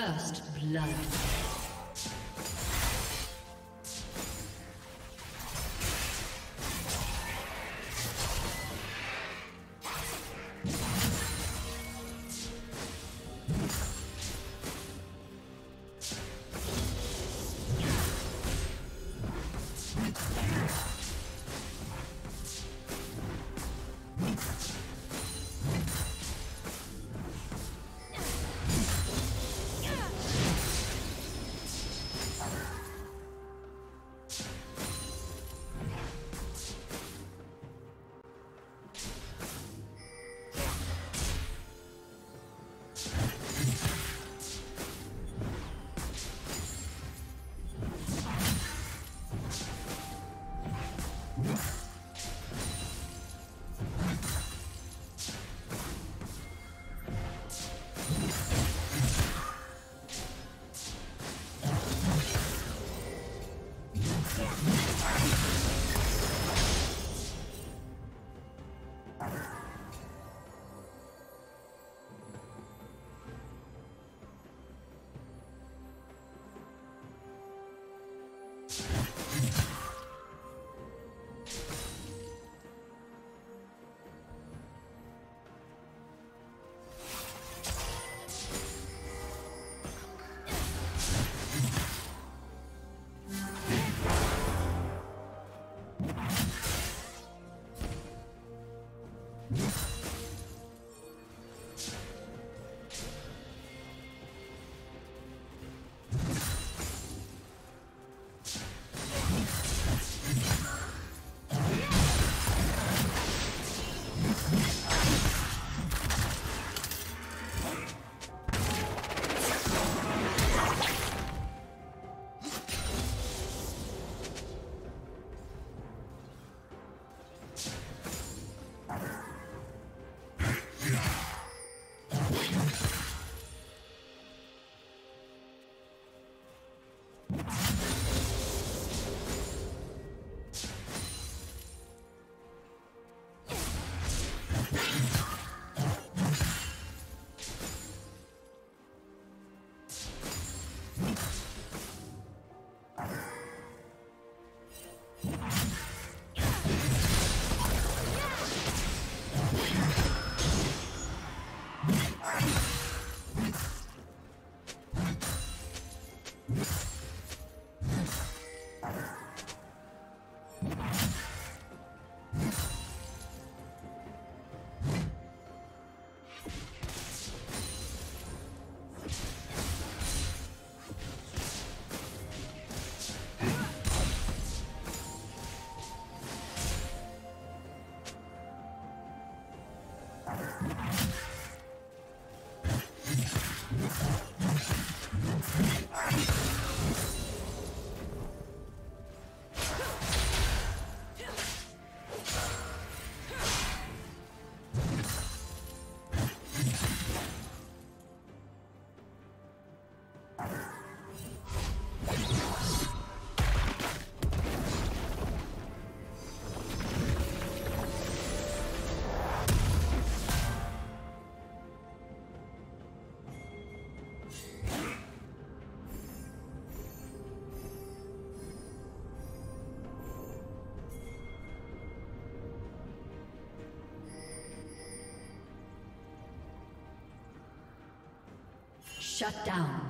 First blood. Shut down.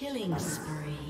Killing spree.